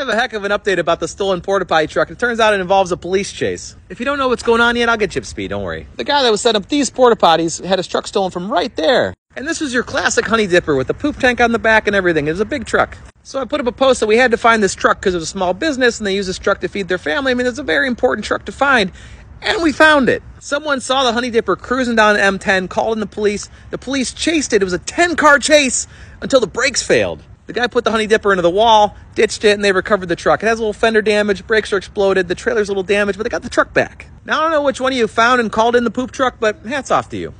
have a heck of an update about the stolen porta potty truck. It turns out it involves a police chase. If you don't know what's going on yet, I'll get you up speed. Don't worry. The guy that was setting up these porta potties had his truck stolen from right there. And this was your classic honey dipper with the poop tank on the back and everything. It was a big truck. So I put up a post that we had to find this truck because it was a small business and they use this truck to feed their family. I mean, it's a very important truck to find. And we found it. Someone saw the Honey Dipper cruising down M10, called in the police. The police chased it. It was a 10 car chase until the brakes failed. The guy put the Honey Dipper into the wall, ditched it, and they recovered the truck. It has a little fender damage, brakes are exploded, the trailer's a little damaged, but they got the truck back. Now, I don't know which one of you found and called in the poop truck, but hats off to you.